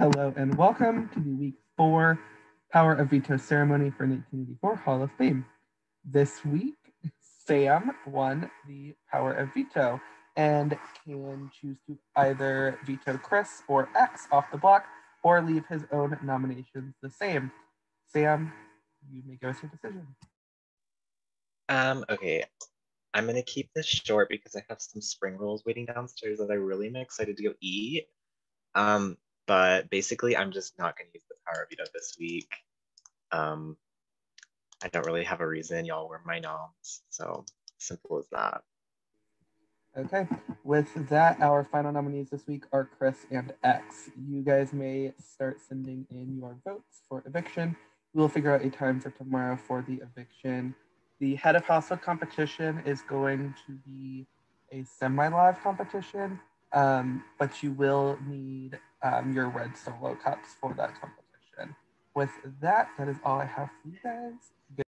Hello and welcome to the week four Power of Veto ceremony for 1984 Hall of Fame. This week, Sam won the Power of Veto and can choose to either veto Chris or X off the block or leave his own nominations the same. Sam, you may give us your decision. Um, okay. I'm gonna keep this short because I have some spring rolls waiting downstairs that I really am excited to go eat. Um, but basically I'm just not gonna use the power of veto this week. Um, I don't really have a reason. Y'all were my noms, so simple as that. Okay, with that, our final nominees this week are Chris and X. You guys may start sending in your votes for eviction. We will figure out a time for tomorrow for the eviction. The head of household competition is going to be a semi-live competition, um, but you will need um, your red solo cups for that competition. With that, that is all I have for you guys.